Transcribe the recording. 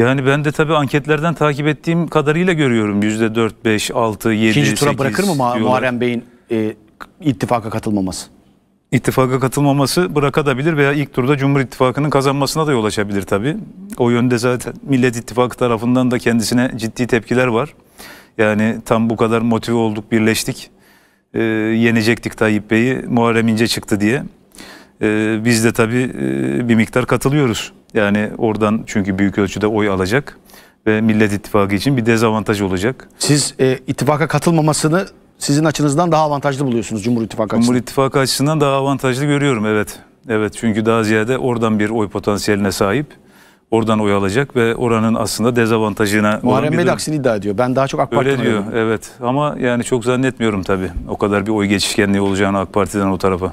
Yani ben de tabii anketlerden takip ettiğim kadarıyla görüyorum. Yüzde 4, 5, 6, 7, İkinci tura 8 bırakır mı Ma- diyorlar. Muharrem Bey'in e, ittifaka katılmaması? İttifaka katılmaması bırakabilir veya ilk turda Cumhur İttifakı'nın kazanmasına da yol açabilir tabii. O yönde zaten Millet İttifakı tarafından da kendisine ciddi tepkiler var. Yani tam bu kadar motive olduk, birleştik. Ee, yenecektik Tayyip Bey'i, Muharrem İnce çıktı diye. Ee, biz de tabii e, bir miktar katılıyoruz. Yani oradan çünkü büyük ölçüde oy alacak ve Millet İttifakı için bir dezavantaj olacak. Siz e, ittifaka katılmamasını sizin açınızdan daha avantajlı buluyorsunuz Cumhur İttifakı Cumhur açısından. İttifakı açısından daha avantajlı görüyorum evet. Evet çünkü daha ziyade oradan bir oy potansiyeline sahip. Oradan oy alacak ve oranın aslında dezavantajına Muharrem Bey aksini iddia ediyor. Ben daha çok AK Parti'den Öyle diyor evet ama yani çok zannetmiyorum tabii. O kadar bir oy geçişkenliği olacağını AK Parti'den o tarafa.